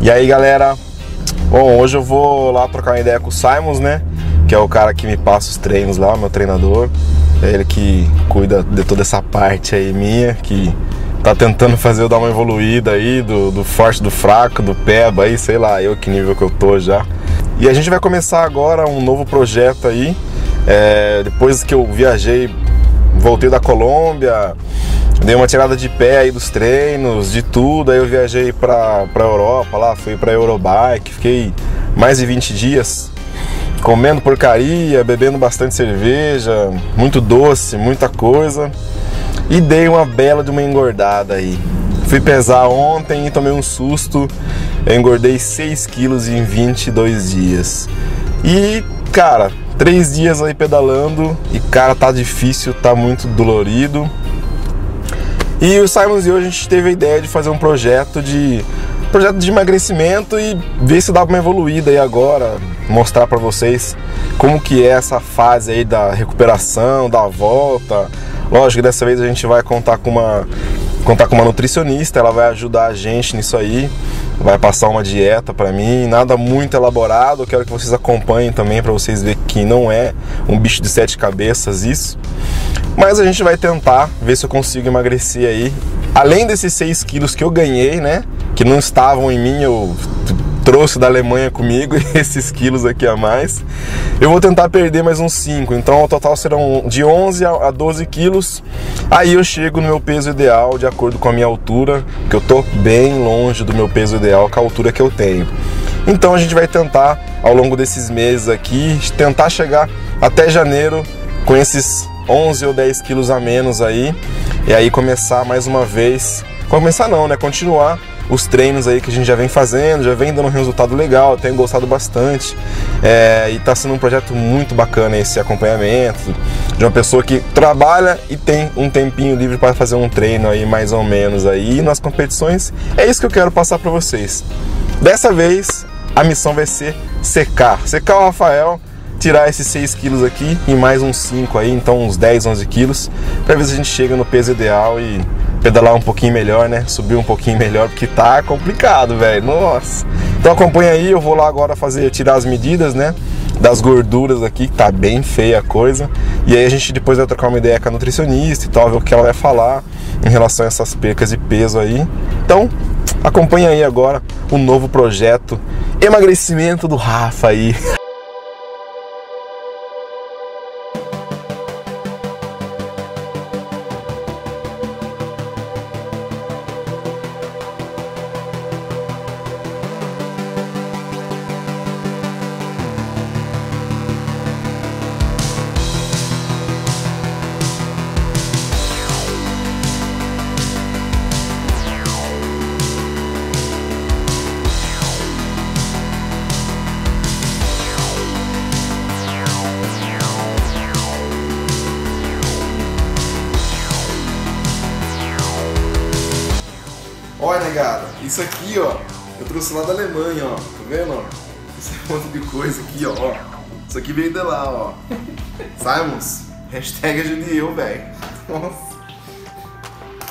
E aí galera, bom, hoje eu vou lá trocar uma ideia com o Simons, né? Que é o cara que me passa os treinos lá, meu treinador. É ele que cuida de toda essa parte aí minha, que tá tentando fazer eu dar uma evoluída aí do, do forte, do fraco, do peba aí, sei lá, eu que nível que eu tô já. E a gente vai começar agora um novo projeto aí. É, depois que eu viajei, voltei da Colômbia, dei uma tirada de pé aí dos treinos, de tudo. Aí eu viajei pra, pra Europa lá, fui pra Eurobike, fiquei mais de 20 dias comendo porcaria, bebendo bastante cerveja, muito doce, muita coisa. E dei uma bela de uma engordada aí. Fui pesar ontem e tomei um susto. Eu engordei 6 quilos em 22 dias. E, cara, três dias aí pedalando e, cara, tá difícil, tá muito dolorido. E o Simons e eu a gente teve a ideia de fazer um projeto de projeto de emagrecimento e ver se dá uma evoluída aí agora, mostrar para vocês como que é essa fase aí da recuperação, da volta. Lógico que dessa vez a gente vai contar com uma contar com uma nutricionista, ela vai ajudar a gente nisso aí, vai passar uma dieta para mim, nada muito elaborado, quero que vocês acompanhem também para vocês verem que não é um bicho de sete cabeças isso. Mas a gente vai tentar ver se eu consigo emagrecer aí. Além desses 6 quilos que eu ganhei, né? Que não estavam em mim, eu trouxe da Alemanha comigo esses quilos aqui a mais. Eu vou tentar perder mais uns 5, então ao total serão de 11 a 12 quilos. Aí eu chego no meu peso ideal de acordo com a minha altura, que eu tô bem longe do meu peso ideal com a altura que eu tenho. Então a gente vai tentar ao longo desses meses aqui tentar chegar até janeiro com esses 11 ou 10 quilos a menos aí e aí começar mais uma vez, começar não, né? Continuar os treinos aí que a gente já vem fazendo, já vem dando um resultado legal, tenho gostado bastante. É, e está sendo um projeto muito bacana esse acompanhamento de uma pessoa que trabalha e tem um tempinho livre para fazer um treino aí mais ou menos aí. E nas competições é isso que eu quero passar para vocês. Dessa vez a missão vai ser secar, secar o Rafael tirar esses 6 quilos aqui e mais uns 5 aí, então uns 10, 11 quilos, para ver se a gente chega no peso ideal e pedalar um pouquinho melhor, né? Subir um pouquinho melhor, porque tá complicado, velho. Nossa. Então acompanha aí, eu vou lá agora fazer tirar as medidas, né? Das gorduras aqui, que tá bem feia a coisa. E aí a gente depois vai trocar uma ideia com a nutricionista e tal, ver o que ela vai falar em relação a essas percas de peso aí. Então, acompanha aí agora o novo projeto emagrecimento do Rafa aí. Olha, negada, isso aqui, ó, eu trouxe lá da Alemanha, ó. Tá vendo, ó? Esse monte de coisa aqui, ó. Isso aqui veio de lá, ó. Simons, hashtag ajude eu, velho. Nossa.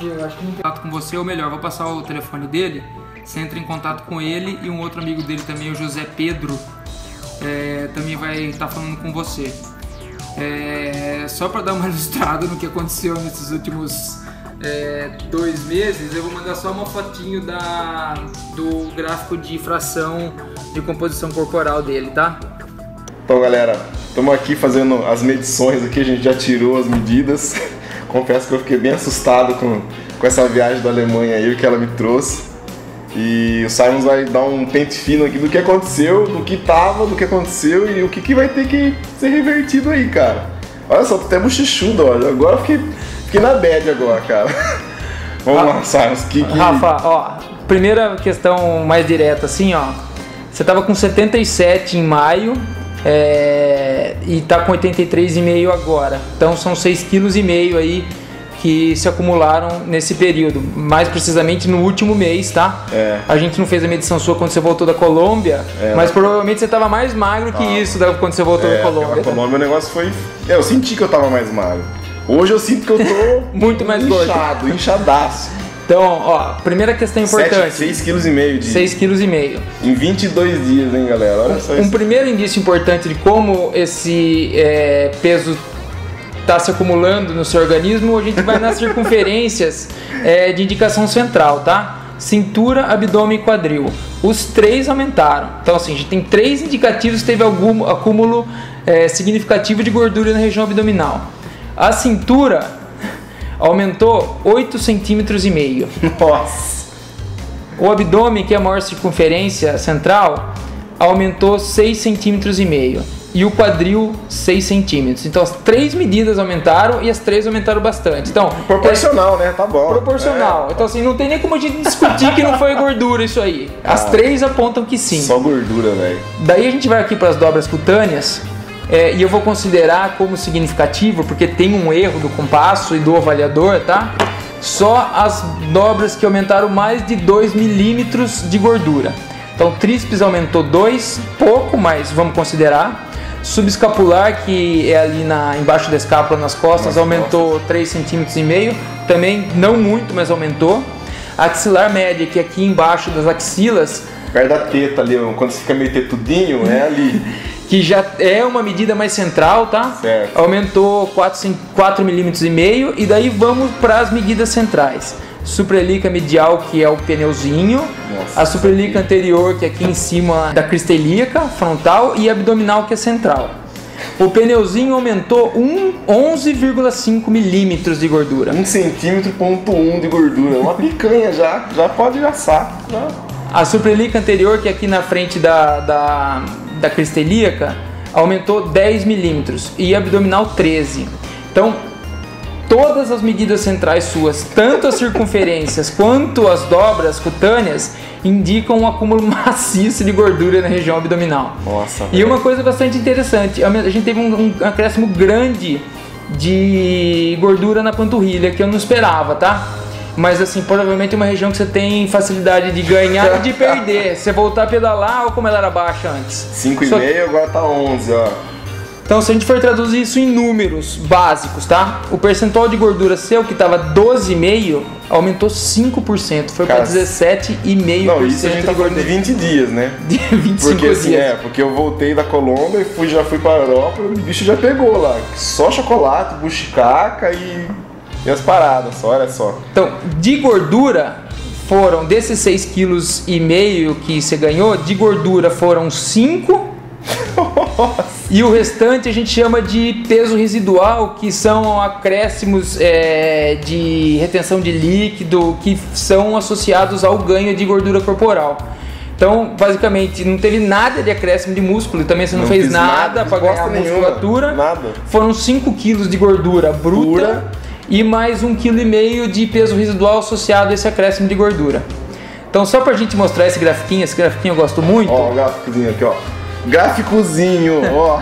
Eu acho que não contato com você, ou melhor, vou passar o telefone dele. Você entra em contato com ele e um outro amigo dele também, o José Pedro, é, também vai estar falando com você. É, só para dar uma ilustrada no que aconteceu nesses últimos é, dois meses, eu vou mandar só uma fotinho da, do gráfico de fração de composição corporal dele, tá? Então, galera, estamos aqui fazendo as medições aqui, a gente já tirou as medidas. Confesso que eu fiquei bem assustado com, com essa viagem da Alemanha aí, o que ela me trouxe. E o Simons vai dar um pente fino aqui do que aconteceu, do que tava, do que aconteceu e o que, que vai ter que ser revertido aí, cara. Olha só, tô até bochichudo, olha. Agora eu fiquei, fiquei na bad agora, cara. Vamos lá, Simons. Que, que... Rafa, ó, primeira questão mais direta, assim, ó. Você tava com 77 em maio é, e tá com 83,5 agora. Então são 6,5 kg aí que se acumularam nesse período. Mais precisamente no último mês, tá? É. A gente não fez a medição sua quando você voltou da Colômbia, É, mas provavelmente você tava mais magro que Ah. isso quando você voltou É, da Colômbia. Na Colômbia o negócio foi. É, eu senti que eu tava mais magro. Hoje eu sinto que eu tô Muito mais gordo. inchado, inchadaço. Então, ó, primeira questão importante. 6,5 kg de. 6,5 kg. Em 22 dias, hein, galera? Olha só Um isso. primeiro indício importante de como esse é, peso está se acumulando no seu organismo, a gente vai nas circunferências é, de indicação central, tá? Cintura, abdômen e quadril. Os três aumentaram. Então, assim, a gente tem três indicativos que teve algum acúmulo é, significativo de gordura na região abdominal. A cintura aumentou 8 centímetros e meio. Nossa. O abdômen, que é a maior circunferência central, aumentou 6 centímetros e meio. E o quadril 6 centímetros. Então as três medidas aumentaram e as três aumentaram bastante. Então, Proporcional, né? Tá bom. é proporcional. Então assim, não tem nem como a gente discutir que não foi gordura isso aí. As Ah. três apontam que sim. Só gordura, velho. Daí a gente vai aqui para as dobras cutâneas é, e eu vou considerar como significativo, porque tem um erro do compasso e do avaliador, tá? Só as dobras que aumentaram mais de 2 milímetros de gordura. Então, tríceps aumentou 2, pouco, mas vamos considerar. Subescapular, que é ali na, embaixo da escápula nas costas, aumentou 3 centímetros e meio. Também não muito, mas aumentou. Axilar média, que é aqui embaixo das axilas, Perto da teta ali, quando você fica meio tetudinho, é ali. que já é uma medida mais central, tá? Certo. Aumentou 4 milímetros e meio e daí vamos para as medidas centrais. Suprelica medial, que é o pneuzinho, Nossa, a suprelica anterior, que é aqui em cima da crista ilíaca frontal e abdominal, que é central. O pneuzinho aumentou um 11,5 milímetros de gordura. 1 centímetro ponto um de gordura. Uma picanha já. Já pode assar. Já. A suprelica anterior, que é aqui na frente da, da, da crista ilíaca, aumentou 10 milímetros e abdominal 13. Então, todas as medidas centrais suas, tanto as circunferências quanto as dobras cutâneas, indicam um acúmulo maciço de gordura na região abdominal. Nossa. E uma coisa bastante interessante, a gente teve um, um acréscimo grande de gordura na panturrilha que eu não esperava, tá? Mas assim, provavelmente é uma região que você tem facilidade de ganhar e de perder. Você voltar a pedalar ou como ela era baixa antes. 5,5 Só- agora tá 11, ó. Então, se a gente for traduzir isso em números básicos, tá? O percentual de gordura seu, que estava 12,5%, aumentou 5%. Foi para Cara, 17,5% Não, isso a gente tá de falando de gordura. 20 dias, né? De 25 Porque assim, dias. é, porque eu voltei da Colômbia e fui, já fui pra Europa, o bicho já pegou lá. Só chocolate, buchicaca e, e as paradas, só, olha só. Então, de gordura foram desses 6,5 kg que você ganhou, de gordura foram 5 e o restante a gente chama de peso residual, que são acréscimos é, de retenção de líquido que são associados ao ganho de gordura corporal. Então, basicamente, não teve nada de acréscimo de músculo, e também você não, Não fez nada nada, para ganhar nenhuma, musculatura. nada. Foram 5 kg de gordura bruta Pura. E mais um quilo e meio de peso residual associado a esse acréscimo de gordura. Então, só pra gente mostrar esse grafiquinho, esse grafiquinho eu gosto muito, Ó, o gráficozinho aqui, ó. Gráficozinho, ó.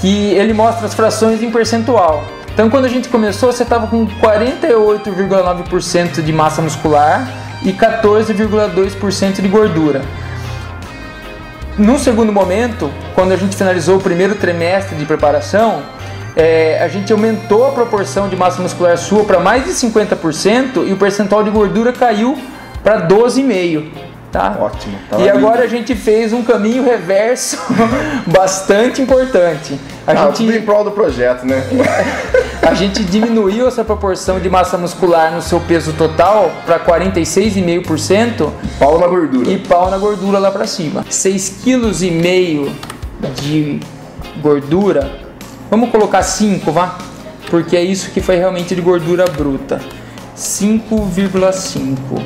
que ele mostra as frações em percentual. Então, quando a gente começou, você estava com 48,9% de massa muscular e 14,2% de gordura. No segundo momento, quando a gente finalizou o primeiro trimestre de preparação, é, a gente aumentou a proporção de massa muscular sua para mais de 50% e o percentual de gordura caiu para 12,5%. Tá? Ótimo, tá e lindo. agora a gente fez um caminho reverso bastante importante. A, Ah, tudo em gente, prol do projeto, né? a gente diminuiu essa proporção de massa muscular no seu peso total para 46,5% Pau na gordura. e pau na gordura lá pra cima. 6,5 kg de gordura. Vamos colocar 5, vá? Porque é isso que foi realmente de gordura bruta. 5,5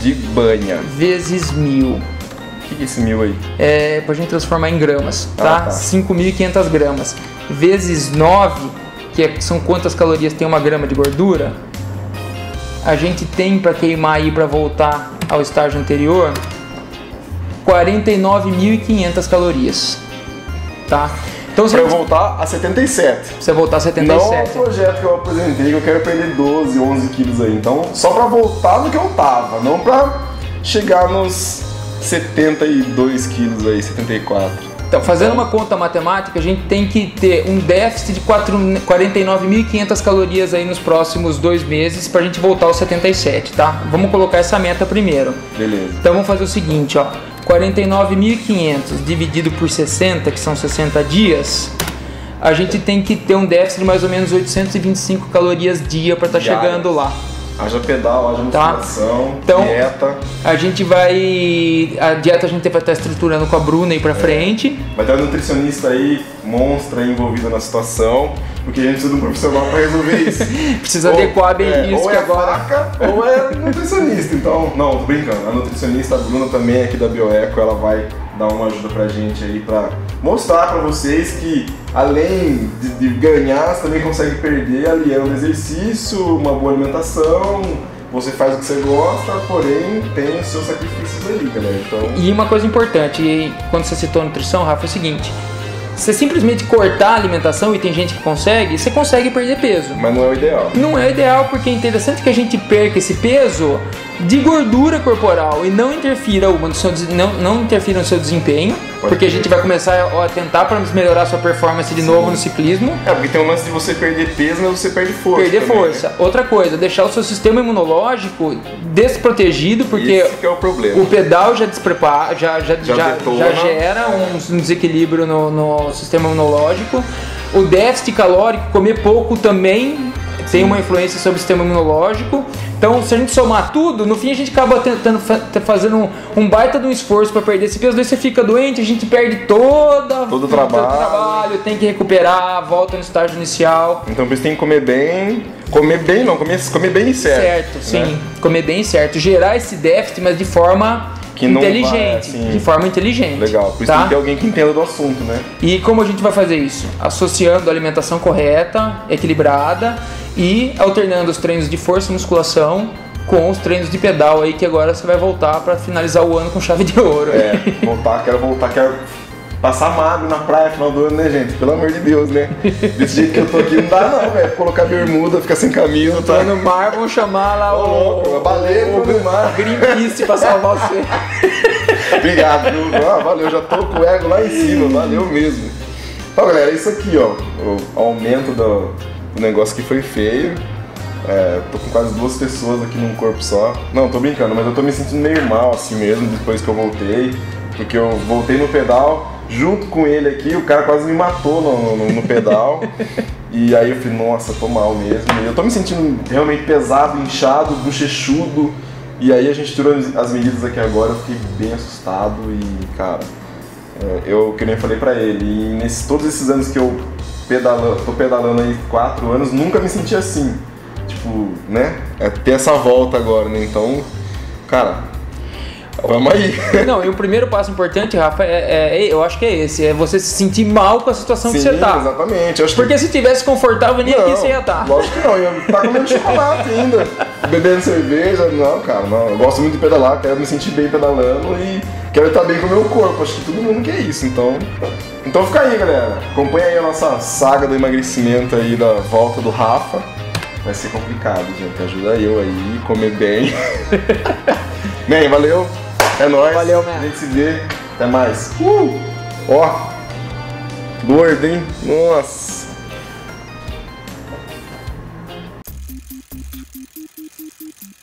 De banha. vezes mil. O que, é esse mil aí? É pra gente transformar em gramas, Ah, tá? tá. 5.500 gramas. Vezes 9, que é- são quantas calorias tem uma grama de gordura. A gente tem para queimar aí para voltar ao estágio anterior 49.500 calorias, tá? Então Pra eu voltar a 77. você voltar a Não é o 77, projeto que eu apresentei, que eu quero perder 12, 11 quilos aí. Então, só pra voltar no que eu tava, não pra chegar nos 72 quilos aí, 74. Então, fazendo uma conta matemática, a gente tem que ter um déficit de 49.500 calorias aí nos próximos dois meses para a gente voltar aos 77, tá? Vamos colocar essa meta primeiro. Beleza. Então vamos fazer o seguinte, ó. 49.500 dividido por 60, que são 60 dias, a gente tem que ter um déficit de mais ou menos 825 calorias dia para estar tá chegando lá. Haja pedal, haja tá. musculação, tá? então, dieta. A gente vai. A dieta a gente vai estar estruturando com a Bruna aí pra é. frente. Vai ter um nutricionista aí, monstra envolvido na situação, porque a gente precisa de um profissional pra resolver isso. precisa ou, adequar bem é, isso ou que é agora. Faca, ou é nutricionista. Então, não, tô brincando. A nutricionista, a Bruna também aqui da Bioeco, ela vai dar uma ajuda pra gente aí pra mostrar pra vocês que além de, de ganhar, você também consegue perder aliando exercício, uma boa alimentação, você faz o que você gosta, porém tem os seus sacrifícios ali, galera. Então... E uma coisa importante, quando você citou nutrição, Rafa, é o seguinte. Você simplesmente cortar a alimentação, e tem gente que consegue, você consegue perder peso. Mas não é o ideal. Não é o ideal, porque é interessante que a gente perca esse peso de gordura corporal e não interfira uma no seu, não, não interfira no seu desempenho, Pode porque ter. a gente vai começar a tentar para melhorar a sua performance de Sim. novo no ciclismo. É, porque tem um lance de você perder peso, mas você perde força. Perder também, força. Né? Outra coisa, deixar o seu sistema imunológico desprotegido, porque é o. O pedal já desprepara, já, já, já, já, já gera um, um desequilíbrio no, no sistema imunológico. O déficit calórico, comer pouco também tem uma influência sobre o sistema imunológico. Então, se a gente somar tudo, no fim a gente acaba tentando fazendo um, um baita de um esforço para perder esse peso. Daí você fica doente, a gente perde toda todo o trabalho. trabalho, tem que recuperar, volta no estágio inicial. Então, você tem que comer bem, comer bem não, comer, comer bem certo. Certo, né? sim, comer bem certo, gerar esse déficit, mas de forma que inteligente, vai, assim, de forma inteligente. Legal, por isso tá? tem que ter alguém que entenda do assunto, né? E como a gente vai fazer isso? Associando a alimentação correta, equilibrada e alternando os treinos de força e musculação com os treinos de pedal aí que agora você vai voltar para finalizar o ano com chave de ouro. É, voltar, quero voltar, quero passar magro na praia final do ano, né, gente? Pelo amor de Deus, né? Desse jeito que eu tô aqui não dá não, velho. Colocar bermuda, ficar sem camisa. Tá no mar, vamos chamar lá o, o, o baleia o, o mar. Greenpeace pra salvar você. Obrigado, viu? Ah, valeu, já tô com o ego lá em cima, valeu mesmo. Então, galera, isso aqui, ó, o aumento do, o negócio que foi feio. É, tô com quase duas pessoas aqui num corpo só. Não, tô brincando, mas eu tô me sentindo meio mal assim mesmo depois que eu voltei. Porque eu voltei no pedal, junto com ele aqui, o cara quase me matou no, no, no pedal. e aí eu falei, nossa, tô mal mesmo. E eu tô me sentindo realmente pesado, inchado, bochechudo. E aí a gente tirou as medidas aqui agora, eu fiquei bem assustado e, cara, é, eu que nem falei pra ele, e nesses, todos esses anos que eu pedalando, tô pedalando aí quatro anos, nunca me senti assim. Tipo, né? É ter essa volta agora, né? Então, cara, vamos aí. Não, e o primeiro passo importante, Rafa, é, é, é, eu acho que é esse, é você se sentir mal com a situação Sim, que você tá. exatamente. Porque que... se tivesse confortável, nem não, aqui você ia estar. Tá. Lógico que não, ia estar tá comendo chocolate ainda, bebendo cerveja, não, cara, não. Eu gosto muito de pedalar, quero me sentir bem pedalando e quero estar bem com o meu corpo. Acho que todo mundo quer isso, então então fica aí, galera. Acompanha aí a nossa saga do emagrecimento aí da volta do Rafa. Vai ser complicado, gente. Ajuda eu aí, comer bem. Man, valeu. É nóis. Valeu, man. A gente se vê. Até mais. Uh! Ó. Gordo, hein? Nossa.